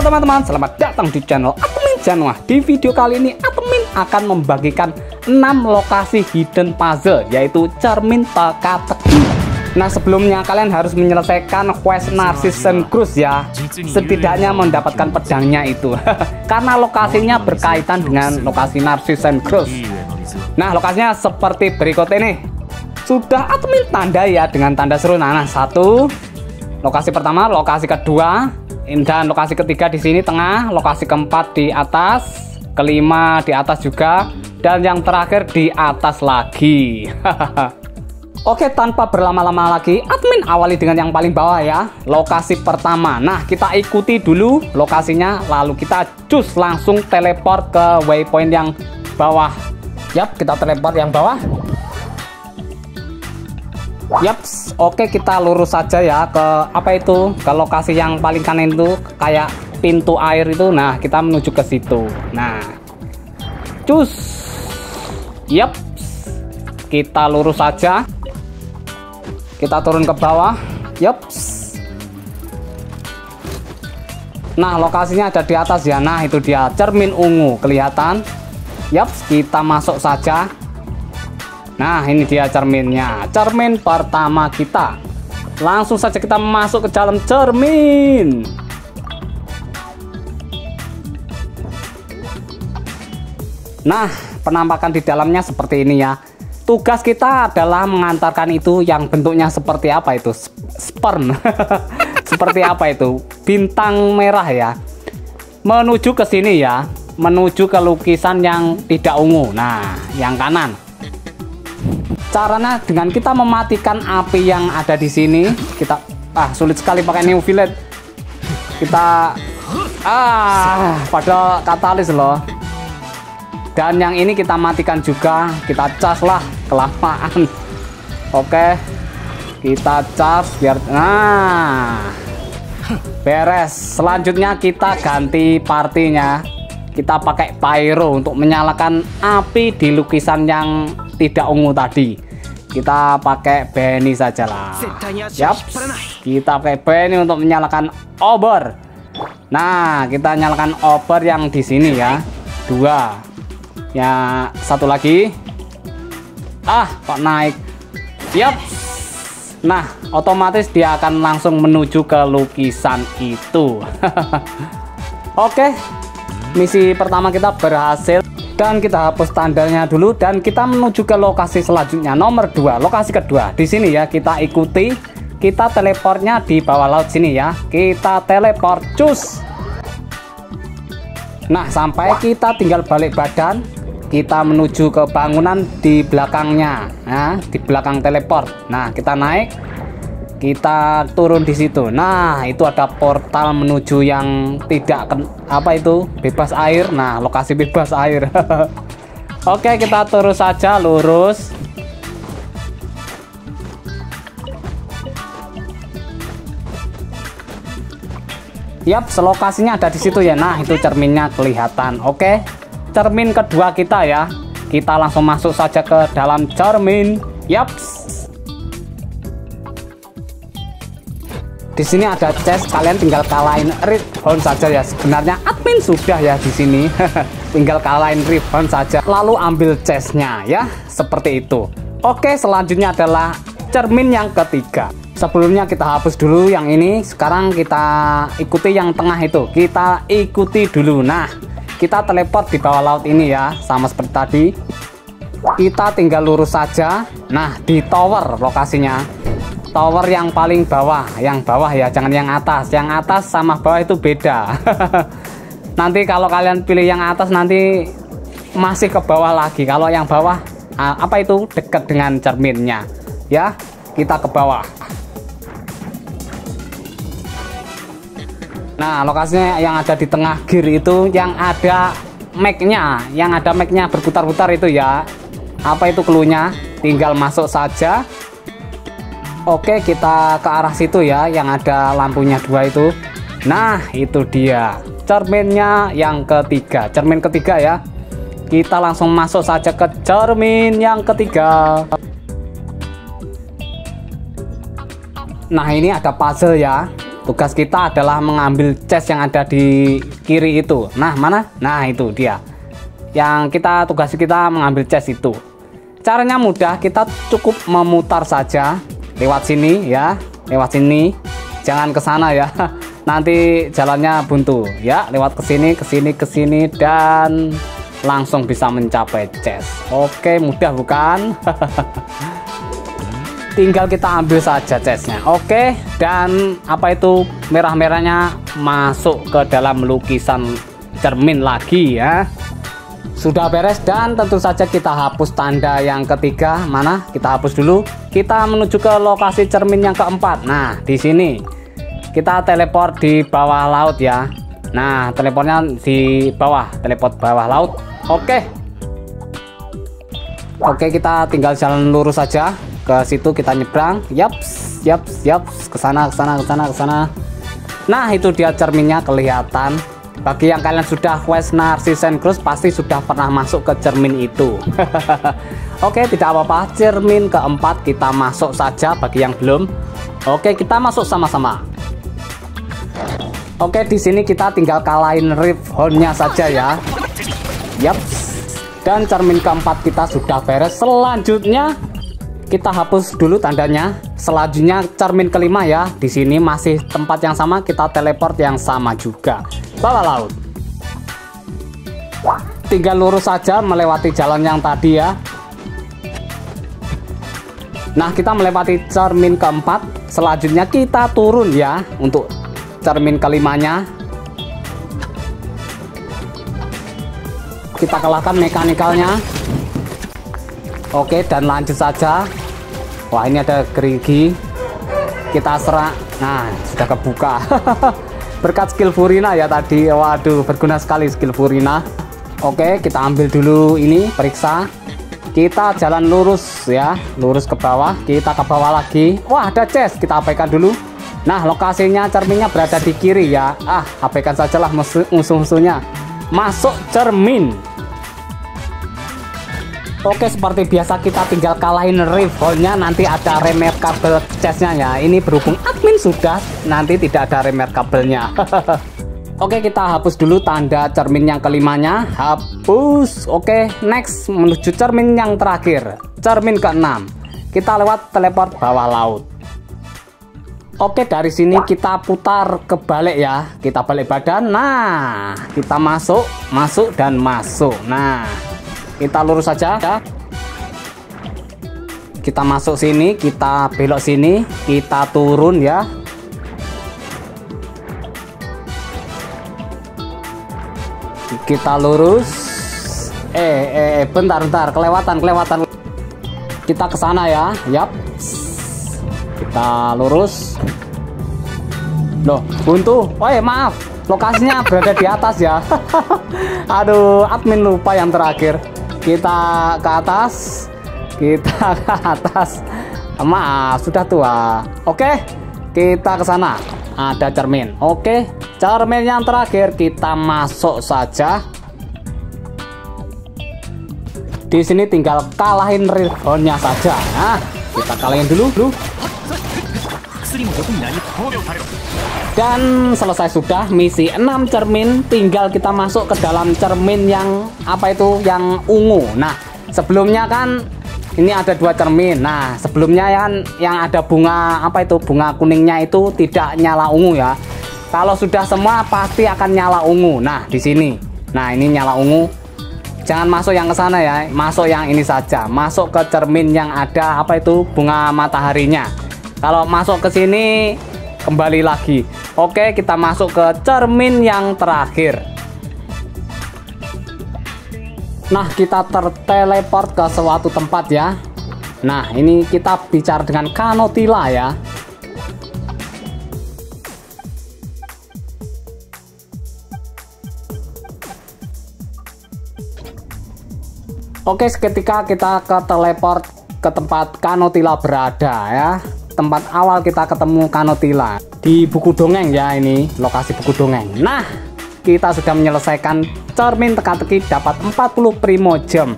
Halo teman-teman, selamat datang di channel Admin Januah. Di video kali ini Admin akan membagikan 6 lokasi hidden puzzle yaitu cermin teka-teki. Nah sebelumnya kalian harus menyelesaikan quest Narcissus Cruise ya. Setidaknya mendapatkan pedangnya itu. Karena lokasinya berkaitan dengan lokasi Narcissus Cruise Nah lokasinya seperti berikut ini. Sudah admin tanda ya dengan tanda seru. Nah, nah satu. Lokasi pertama, lokasi kedua dan lokasi ketiga di sini tengah, lokasi keempat di atas, kelima di atas juga, dan yang terakhir di atas lagi. Oke, tanpa berlama-lama lagi, admin awali dengan yang paling bawah ya, lokasi pertama. Nah, kita ikuti dulu lokasinya, lalu kita cus langsung teleport ke waypoint yang bawah. Yap, kita teleport yang bawah. Yaps, oke kita lurus saja ya ke apa itu ke lokasi yang paling kanan itu kayak pintu air itu. Nah kita menuju ke situ. Nah, cus, yaps, kita lurus saja. Kita turun ke bawah, yaps. Nah lokasinya ada di atas ya. Nah itu dia cermin ungu kelihatan. Yaps, kita masuk saja. Nah ini dia cerminnya. Cermin pertama kita. Langsung saja kita masuk ke dalam cermin. Nah penampakan di dalamnya seperti ini ya. Tugas kita adalah mengantarkan itu yang bentuknya seperti apa itu? Sperm. Seperti apa itu? Bintang merah ya. Menuju ke sini ya. Menuju ke lukisan yang tidak ungu. Nah yang kanan caranya dengan kita mematikan api yang ada di sini kita ah sulit sekali pakai new village kita ah pada katalis loh. Dan yang ini kita matikan juga kita cas lah kelamaan. Oke kita cas biar nah beres. Selanjutnya kita ganti partinya. Kita pakai pyro untuk menyalakan api di lukisan yang tidak ungu tadi. Kita pakai Benny saja lah Yap, kita pakai Benny untuk menyalakan obor. Nah kita nyalakan obor yang di sini ya. Dua. Ya satu lagi. Ah kok naik? Yap, nah otomatis dia akan langsung menuju ke lukisan itu. Oke. Misi pertama kita berhasil dan kita hapus tandanya dulu dan kita menuju ke lokasi selanjutnya nomor 2 lokasi kedua. Di sini ya kita ikuti. Kita teleportnya di bawah laut sini ya. Kita teleport cus. Nah sampai kita tinggal balik badan kita menuju ke bangunan di belakangnya nah di belakang teleport. Nah kita naik kita turun di situ. Nah, itu ada portal menuju yang tidak apa itu bebas air. Nah, lokasi bebas air. Oke, kita turun saja lurus. Yap, selokasinya ada di situ ya. Nah, itu cerminnya kelihatan. Oke. Cermin kedua kita ya. Kita langsung masuk saja ke dalam cermin. Yaps. Di sini ada chest kalian tinggal kalahin Ribbon saja ya. Sebenarnya admin sudah ya di sini. Tinggal kalahin Ribbon saja lalu ambil chestnya ya. Seperti itu. Oke selanjutnya adalah cermin yang ketiga. Sebelumnya kita hapus dulu yang ini sekarang kita ikuti yang tengah itu. Kita ikuti dulu. Nah kita teleport di bawah laut ini ya sama seperti tadi. Kita tinggal lurus saja. Nah di tower lokasinya tower yang paling bawah yang bawah ya jangan yang atas. Yang atas sama bawah itu beda. Nanti kalau kalian pilih yang atas nanti masih ke bawah lagi. Kalau yang bawah apa itu? Dekat dengan cerminnya. Ya kita ke bawah. Nah lokasinya yang ada di tengah gear itu yang ada magnya yang ada magnya berputar-putar itu ya. Apa itu keluhnya tinggal masuk saja Oke kita ke arah situ ya yang ada lampunya dua itu. Nah itu dia. Cerminnya yang ketiga. Cermin ketiga ya. Kita langsung masuk saja ke cermin yang ketiga. Nah ini ada puzzle ya. Tugas kita adalah mengambil chest yang ada di kiri itu. Nah mana? Nah itu dia. Yang kita tugas kita mengambil chest itu. Caranya mudah. Kita cukup memutar saja lewat sini ya. Lewat sini. Jangan ke sana ya. Nanti jalannya buntu ya. Lewat ke sini ke sini ke sini dan langsung bisa mencapai chest oke mudah bukan? Tinggal kita ambil saja chestnya oke dan apa itu merah-merahnya? Masuk ke dalam lukisan cermin lagi ya. Sudah beres dan tentu saja kita hapus tanda yang ketiga. Mana? Kita hapus dulu kita menuju ke lokasi cermin yang keempat. Nah di sini kita teleport di bawah laut ya. Nah teleportnya di bawah teleport bawah laut. Oke. Oke kita tinggal jalan lurus saja. Ke situ kita nyebrang. Yap yap yap ke sana ke sana ke sana ke sana. Nah itu dia cerminnya kelihatan bagi yang kalian sudah quest Narsis and Cruise pasti sudah pernah masuk ke cermin itu. Oke tidak apa-apa. Cermin keempat kita masuk saja bagi yang belum. Oke kita masuk sama-sama. Oke di sini kita tinggal kalahin Rift Hornnya saja ya. Yap. Dan cermin keempat kita sudah beres. Selanjutnya kita hapus dulu tandanya. Selanjutnya cermin kelima ya. Di sini masih tempat yang sama kita teleport yang sama juga bawah laut. Tinggal lurus saja melewati jalan yang tadi ya. Nah kita melewati cermin keempat. Selanjutnya kita turun ya untuk cermin kelimanya. Kita kalahkan mekanikalnya. Oke dan lanjut saja. Wah ini ada gerigi. Kita serak. Nah sudah kebuka Berkat skill Furina ya tadi. Waduh berguna sekali skill Furina. Oke kita ambil dulu ini Periksa. Kita jalan lurus ya Lurus ke bawah. Kita ke bawah lagi. Wah ada chest. Kita abaikan dulu. Nah lokasinya cerminnya berada di kiri ya. Ah abaikan sajalah musuh-musuhnya. Masuk cermin Oke seperti biasa kita tinggal kalahin rivalnya. Nanti ada remarkable chestnya ya. Ini berhubung admin sudah nanti tidak ada remarkable-nya Oke kita hapus dulu tanda cermin yang kelimanya. Hapus. Oke next menuju cermin yang terakhir. Cermin keenam. Kita lewat teleport bawah laut. Oke dari sini kita putar kebalik ya. Kita balik badan. Nah kita masuk masuk dan masuk. Nah kita lurus saja. Kita masuk sini kita belok sini kita turun ya. Kita lurus. Eh eh, eh bentar bentar. Kelewatan kelewatan. Kita ke sana ya. Yap. Kita lurus. Loh buntu. Oh maaf. Lokasinya berada di atas ya. Aduh admin lupa yang terakhir kita ke atas. Kita ke atas. Maaf sudah tua. Oke kita ke sana. Ada cermin. Oke cermin yang terakhir kita masuk saja. Di sini tinggal kalahin Rilhonnya saja. Nah kita kalahin dulu dulu dan selesai sudah misi 6 cermin tinggal kita masuk ke dalam cermin yang apa itu yang ungu. Nah sebelumnya kan ini ada dua cermin. Nah sebelumnya yang yang ada bunga apa itu bunga kuningnya itu tidak nyala ungu ya. Kalau sudah semua pasti akan nyala ungu. Nah di sini. Nah ini nyala ungu. Jangan masuk yang ke sana ya masuk yang ini saja. Masuk ke cermin yang ada apa itu bunga mataharinya kalau masuk ke sini kembali lagi. Oke kita masuk ke cermin yang terakhir. Nah kita terteleport ke suatu tempat ya. Nah ini kita bicara dengan Kanotila ya. Oke seketika kita ke teleport ke tempat Kanotila berada ya tempat awal kita ketemu Kanotila di buku dongeng ya ini lokasi buku dongeng nah kita sudah menyelesaikan cermin teka-teki dapat 40 primo jam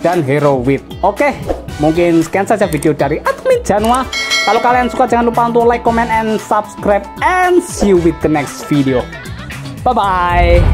dan hero wit oke mungkin sekian saja video dari admin Janwa Kalau kalian suka jangan lupa untuk like, comment, and subscribe. And see you with the next video. Bye-bye.